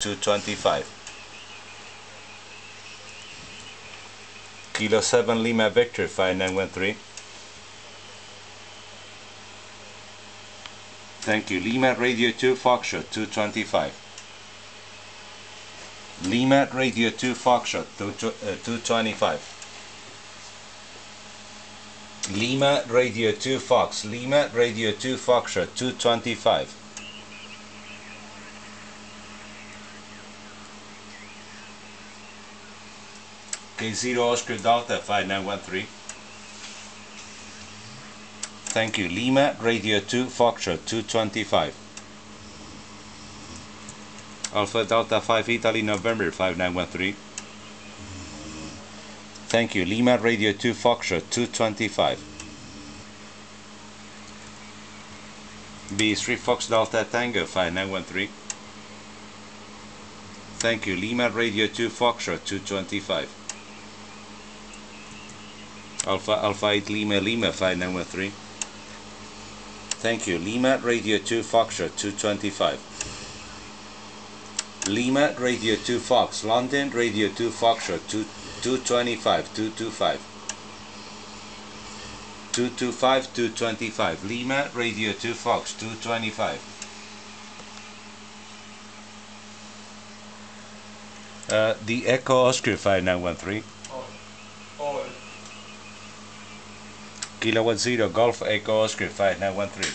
225. Kilo 7 Lima Victor 5913. Thank you. Lima Radio 2 Foxtrot 225. Lima Radio 2 Foxtrot 225. Uh, Lima Radio 2 Fox, Lima Radio 2 Foxtrot 225. K0 Oscar Delta 5913. Thank you. Lima Radio 2 Foxtrot 225. Alpha Delta 5 Italy November 5913. Thank you. Lima Radio 2 Foxtrot 225. B3 Fox Delta Tango 5913. Thank you. Lima Radio 2 Foxtrot 225. Alpha Alpha 8 Lima Lima 5913. Thank you. Lima Radio 2 Foxtrot 225. Lima Radio 2 Fox, London Radio 2 Foxtrot 2, 225, 225. 225, 225. Lima Radio 2 Fox 225. Uh, the Echo Oscar 5913. Kilowatt Zero Golf Echo Oscar 5913.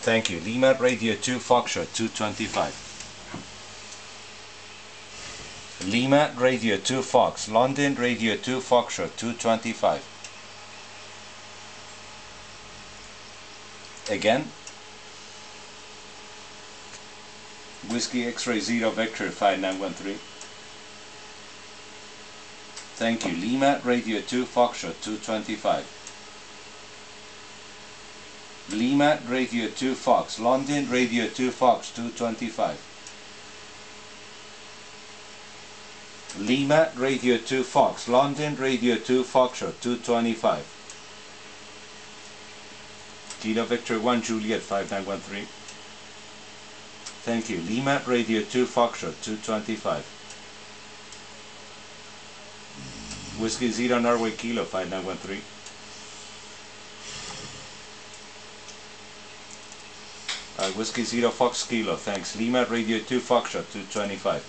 Thank you. Lima Radio 2 Foxtrot 225. Lima Radio 2 Fox, London Radio 2 Foxtrot 225. Again. Whiskey X-Ray Zero Vector 5913. Thank you. Lima Radio 2 Foxtrot 225. Lima Radio 2 Fox, London Radio 2 Fox 225. Lima Radio 2 Fox, London Radio 2 Foxtrot 225. Kilo Victor 1 Juliet 5913. Thank you. Lima Radio 2 Foxtrot 225. Whiskey Zero Norway Kilo 5913. Uh, Whiskey Zero Fox Kilo, thanks. Lima Radio 2 Foxtrot 225.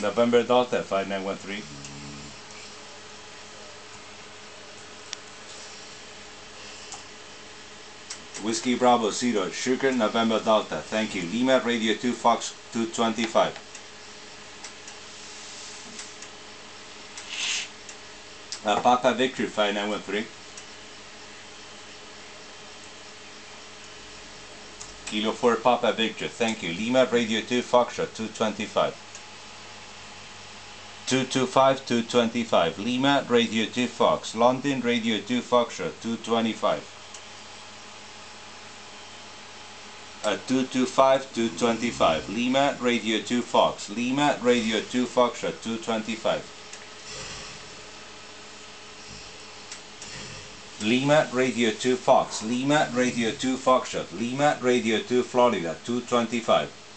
November Delta 5913. Whiskey Bravo Zero Sugar November Delta, thank you. Lima Radio 2 Fox 225. Uh, Papa Victory 5913. Kilo 4 Papa Victor, thank you. Lima Radio 2 Foxtrot 225. 225, 225. Lima Radio 2 Fox, London Radio 2 Foxtrot 225. Uh, 225, 225. Lima Radio 2 Fox, Lima Radio 2 Foxtrot 225. Lima Radio 2 Fox, Lima Radio 2 Foxtrot, Lima Radio 2 Florida 225.